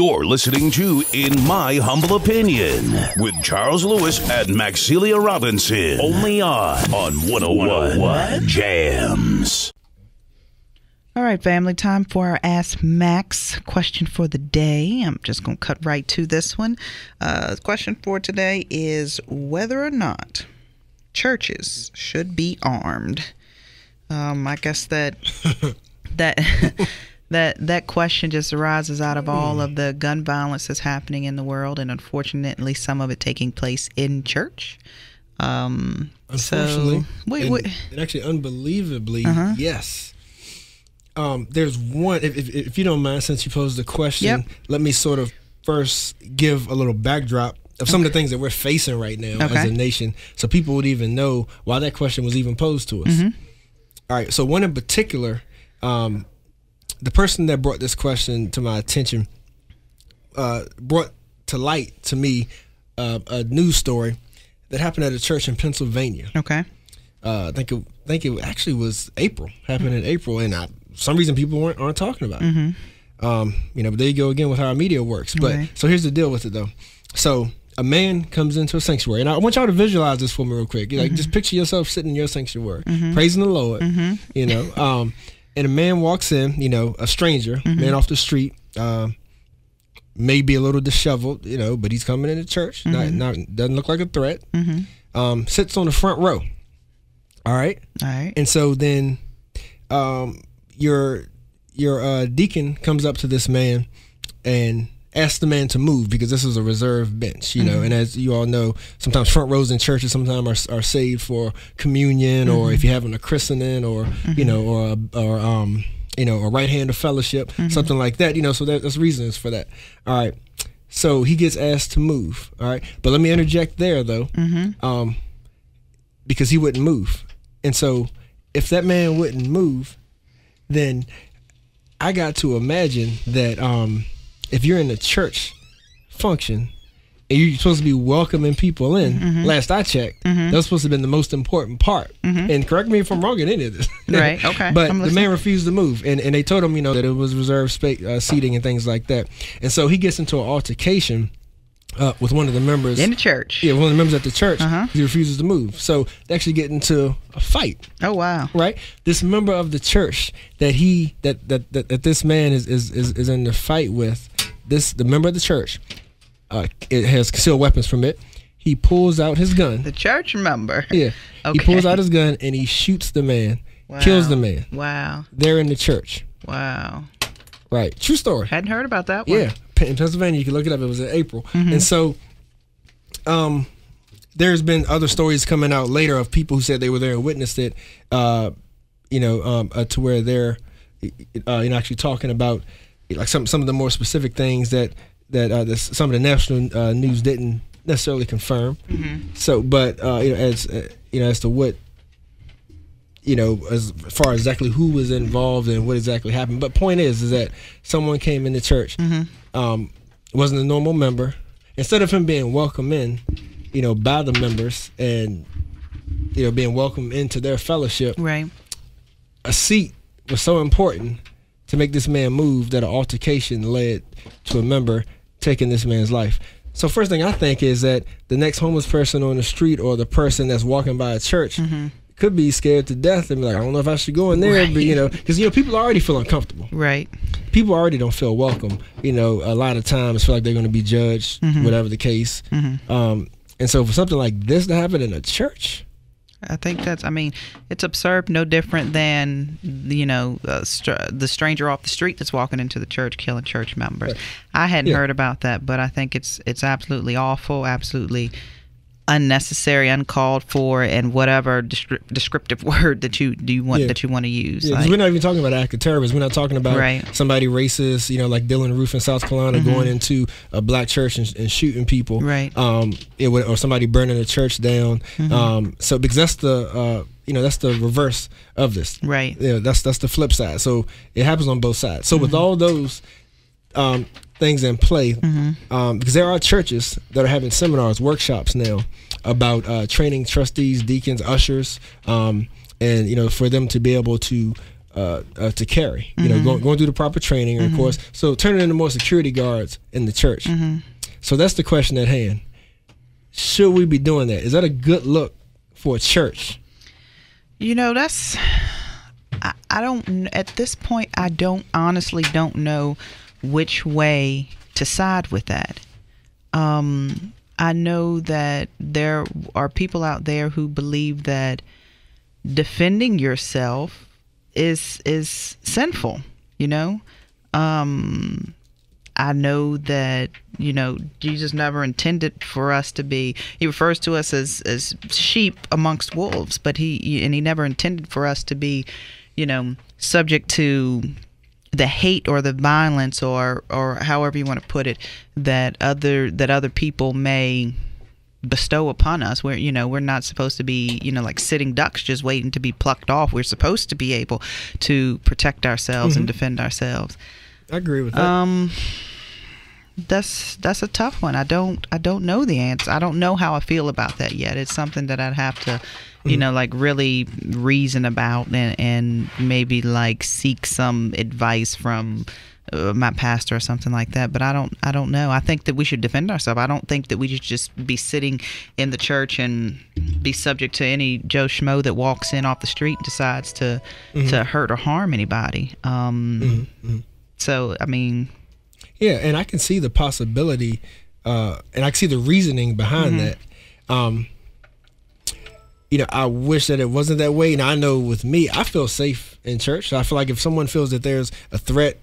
You're listening to In My Humble Opinion with Charles Lewis and Maxilia Robinson. Only on on 101 Jams. All right, family, time for our Ask Max question for the day. I'm just going to cut right to this one. Uh, the question for today is whether or not churches should be armed. Um, I guess that that that that question just arises out of all of the gun violence that's happening in the world, and unfortunately, some of it taking place in church. Um, Unfortunately, so, wait, and, wait. and actually, unbelievably, Uh-huh. yes. Um, there's one. If, if, if you don't mind, since you posed the question, Yep. let me sort of first give a little backdrop of some of the things that we're facing right now Okay. as a nation, so people would even know why that question was even posed to us. Mm-hmm. All right. So one in particular, um, the person that brought this question to my attention uh, brought to light to me uh, a news story that happened at a church in Pennsylvania Okay. uh, I think it, I think it actually was April. Happened in April, and I, some reason people weren't aren't talking about it. Um, you know, but there you go again with how our media works. But Right. so here's the deal with it though. So a man comes into a sanctuary, and I want y'all to visualize this for me real quick. Like, just picture yourself sitting in your sanctuary, praising the Lord. You know, um, and a man walks in. You know, a stranger, man off the street. Um, maybe a little disheveled, you know, but he's coming into church. Not, not doesn't look like a threat. Um, sits on the front row. All right. All right. And so then um, your your uh, deacon comes up to this man and asks the man to move because this is a reserved bench, you know. And as you all know, sometimes front rows in churches sometimes are, are saved for communion or if you're having a christening or you know or a, or um you know a right hand of fellowship, something like that. You know, so that, there's reasons for that. All right. So he gets asked to move. All right. But let me interject there though. Um, because he wouldn't move. And so if that man wouldn't move, then I got to imagine that um, if you're in a church function and you're supposed to be welcoming people in, last I checked, that's supposed to have been the most important part. And correct me if I'm wrong in any of this. Right, okay, but the man refused to move. And, and they told him, you know, that it was reserved space, uh, seating and things like that. And so he gets into an altercation uh, with one of the members. In the church. Yeah, one of the members at the church. Uh-huh. He refuses to move. So they actually get into a fight, Oh wow. right? This member of the church that he that that that, that this man is, is is is in the fight with, this the member of the church, uh, it has concealed weapons from it. He pulls out his gun. The church member. Yeah. Okay. He pulls out his gun and he shoots the man, Wow. kills the man. Wow. They're in the church. Wow. Right. True story. Hadn't heard about that one. Yeah, in Pennsylvania, you can look it up. It was in April, and so, um, there's been other stories coming out later of people who said they were there and witnessed it. Uh, you know, um, uh, to where they're, uh, you know, actually talking about like some some of the more specific things that that uh, the, some of the national uh, news didn't necessarily confirm. So, but uh, you know, as uh, you know, as to what you know, as far as exactly who was involved and what exactly happened. But point is, is that someone came into church, um, wasn't a normal member. Instead of him being welcomed in, you know, by the members and you know being welcomed into their fellowship, Right. a seat was so important to make this man move that an altercation led to a member taking this man's life. So first thing I think is that the next homeless person on the street or the person that's walking by a church mm-hmm. could be scared to death and be like, I don't know if I should go in there, but you know, because you know people already feel uncomfortable. Right. People already don't feel welcome. You know, a lot of times feel like they're going to be judged, mm-hmm. whatever the case. Mm-hmm. Um, and so for something like this to happen in a church, I think that's. I mean, it's absurd. No different than you know uh, str- the stranger off the street that's walking into the church killing church members. I hadn't Yeah. heard about that, but I think it's it's absolutely awful, absolutely unnecessary, uncalled for, and whatever descri- descriptive word that you do you want Yeah. that you want to use. Yeah, Like- we're not even talking about act of terrorism. We're not talking about Right. Mm-hmm. somebody racist, you know, like Dylann Roof in South Carolina going into a black church and, and shooting people. Right. Um, it would, or somebody burning a church down. Mm-hmm. Um, so because that's the, uh, you know, that's the reverse of this. Right. Yeah, that's that's the flip side. So it happens on both sides. So Mm-hmm. with all those um, things in play, um, because there are churches that are having seminars, workshops now about uh, training trustees, deacons, ushers, um, and you know for them to be able to uh, uh, to carry. You know, going, going through the proper training, of course. So turning into more security guards in the church. So that's the question at hand. Should we be doing that? Is that a good look for a church? You know, that's I, I don't at this point I don't honestly don't know which way to side with that. Um I know that there are people out there who believe that defending yourself is is sinful, you know? Um I know that you know Jesus never intended for us to be. He refers to us as as sheep amongst wolves, but he and he never intended for us to be, you know, subject to the hate or the violence or or however you want to put it that other that other people may bestow upon us where you know we're not supposed to be you know like sitting ducks just waiting to be plucked off we're supposed to be able to protect ourselves and defend ourselves I agree with that. um, that's that's a tough one. I don't I don't know the answer. I don't know how I feel about that yet. It's something that I'd have to, you know, like really reason about and and maybe like seek some advice from uh, my pastor or something like that. But I don't I don't know. I think that we should defend ourselves. I don't think that we should just be sitting in the church and be subject to any Joe Schmo that walks in off the street and decides to to hurt or harm anybody. Um, so I mean. Yeah, and I can see the possibility, uh, and I can see the reasoning behind that. Um, you know, I wish that it wasn't that way. And I know with me, I feel safe in church. So I feel like if someone feels that there's a threat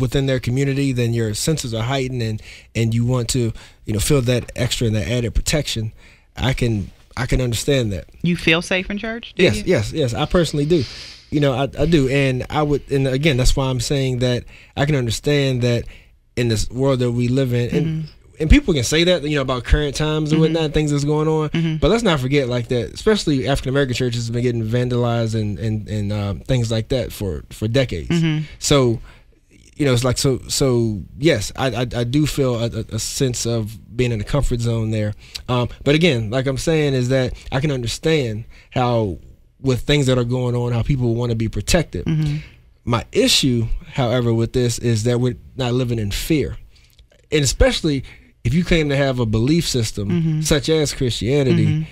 within their community, then your senses are heightened, and and you want to, you know, feel that extra and that added protection. I can I can understand that. You feel safe in church? Yes, you? yes, yes. I personally do. You know, I, I do, and I would, and again, that's why I'm saying that I can understand that in this world that we live in, and mm-hmm. And people can say that you know about current times and whatnot, things that's going on. But let's not forget like that, especially African American churches have been getting vandalized and and and uh, things like that for for decades. So you know, it's like so. So yes, I I, I do feel a, a- a sense of being in a comfort zone there. Um, but again, like I'm saying, is that I can understand how with things that are going on, how people want to be protected. My issue, however, with this is that we're not living in fear, and especially if you claim to have a belief system mm-hmm. such as Christianity. Mm-hmm.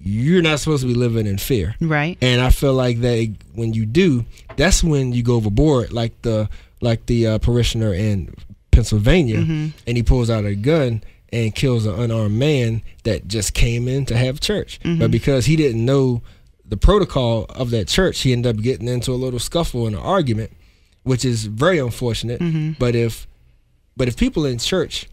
You're not supposed to be living in fear. Right. And I feel like that when you do, that's when you go overboard, like the like the uh, parishioner in Pennsylvania, mm-hmm. and he pulls out a gun and kills an unarmed man that just came in to have church. But because he didn't know the protocol of that church, he ended up getting into a little scuffle and an argument, which is very unfortunate. But if but if people in church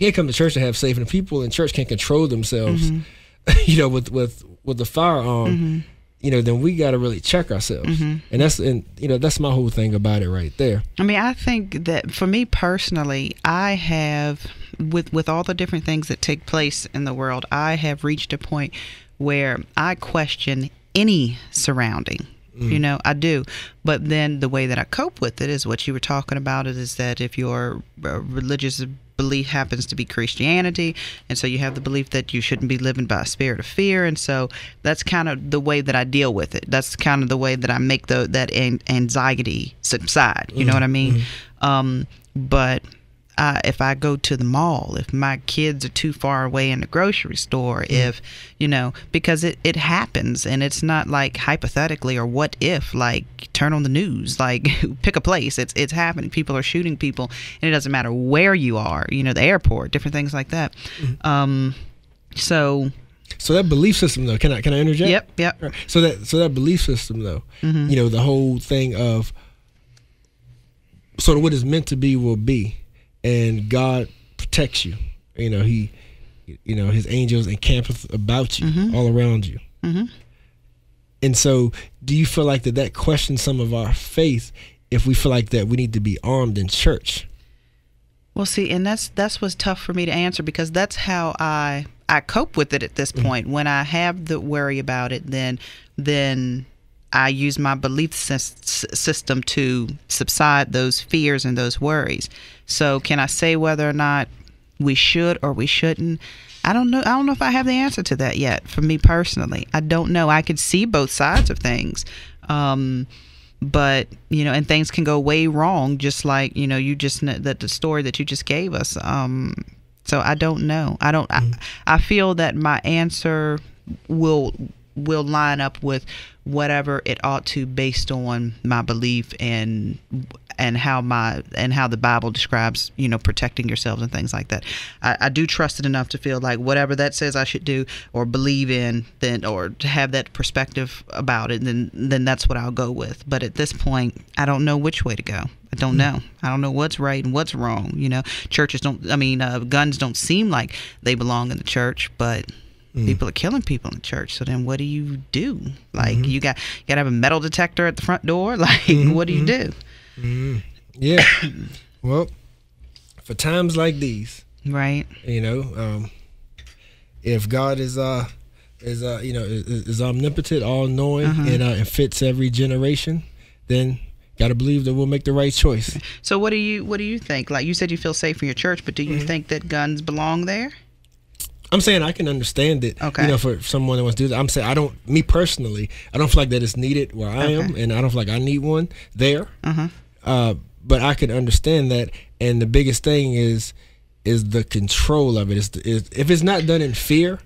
can't come to church to have safe, and if people in church can't control themselves, you know, with with with the firearm, mm-hmm. you know, then we got to really check ourselves. Mm-hmm. And that's and you know that's my whole thing about it right there. I mean, I think that for me personally, I have with with all the different things that take place in the world, I have reached a point where I question any surrounding. You mm. know, I do. But then the way that I cope with it is what you were talking about is, is that if your uh, religious belief happens to be Christianity, and so you have the belief that you shouldn't be living by a spirit of fear, and so that's kind of the way that I deal with it. That's kind of the way that I make the that an- anxiety subside. You know what I mean? Um, but uh, if I go to the mall, if my kids are too far away in the grocery store, if you know, because it, it happens and it's not like hypothetically or what if, like turn on the news, like pick a place. It's it's happening. People are shooting people, and it doesn't matter where you are. You know, the airport, different things like that. Um, so So that belief system, though, can I can I interject? yep, yep, So that so that belief system, though, you know, the whole thing of sort of what is meant to be will be, and God protects you. You know, He, you know, His angels encampeth about you, mm-hmm. all around you. Mm-hmm. And so, do you feel like that that questions some of our faith if we feel like that we need to be armed in church? Well, see, and that's that's what's tough for me to answer because that's how I I cope with it at this mm. point. When I have the worry about it, then then I use my belief sys- system to subside those fears and those worries. So, can I say whether or not we should or we shouldn't? I don't know. I don't know if I have the answer to that yet. For me personally, I don't know. I could see both sides of things. Um, but you know, and things can go way wrong, just like you know, you just that the story that you just gave us. Um, so I don't know. I don't. Mm. I, I feel that my answer will will line up with whatever it ought to based on my belief and and how my and how the Bible describes you know protecting yourselves and things like that. I, I, do trust it enough to feel like whatever that says I should do or believe in, then or to have that perspective about it, then then that's what I'll go with. But at this point, I don't know which way to go. I don't hmm. know. I don't know what's right and what's wrong. You know, churches don't. I mean, uh, guns don't seem like they belong in the church, but Mm. People are killing people in the church. So then, what do you do? Like, mm-hmm. you got you got to have a metal detector at the front door. Like, mm-hmm. what do you do? Mm-hmm. Yeah. well, for times like these, right? You know, um, if God is uh is uh you know is, is omnipotent, all knowing, uh-huh. and uh, and fits every generation, then got to believe that we'll make the right choice. So what do you what do you think? Like you said, you feel safe in your church, but do you mm-hmm. think that guns belong there? I'm saying I can understand it. Okay. You know, for someone that wants to do that. I'm saying I don't. Me personally, I don't feel like that is needed where I okay. am, and I don't feel like I need one there. Uh-huh. Uh, but I can understand that, and the biggest thing is is the control of it. Is, is if it's not done in fear,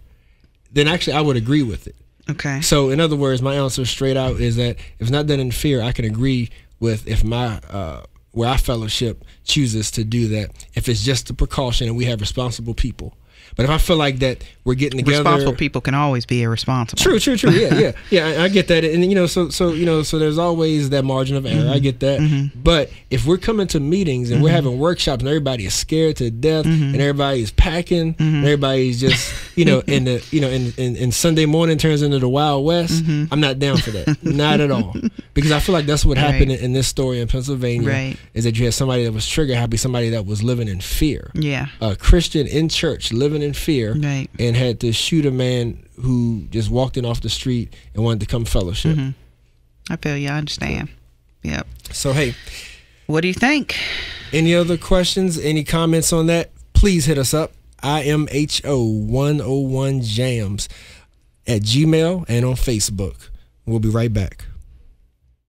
then actually I would agree with it. Okay. So in other words, my answer straight out is that if it's not done in fear, I can agree with if my uh, where our fellowship chooses to do that. If it's just a precaution and we have responsible people but if I feel like that we're getting together, responsible people can always be irresponsible. True, true, true. Yeah, yeah, yeah. I, I, get that, and you know, so so you know, so there's always that margin of error. Mm-hmm. I get that. Mm-hmm. But if we're coming to meetings and mm-hmm. we're having workshops and everybody is scared to death mm-hmm. and everybody's packing, and mm-hmm. everybody's just you know in the you know in, in, in Sunday morning turns into the Wild West. Mm-hmm. I'm not down for that, not at all, because I feel like that's what happened right. in, in, this story in Pennsylvania. Right. Is that you had somebody that was trigger happy, somebody that was living in fear. Yeah. A Christian in church living in fear. Right right. and had to shoot a man who just walked in off the street and wanted to come fellowship. Mm-hmm. I feel you. I understand. Yep. So hey, what do you think? Any other questions? Any comments on that? Please hit us up. IMHO 101 Jams at Gmail and on Facebook. We'll be right back.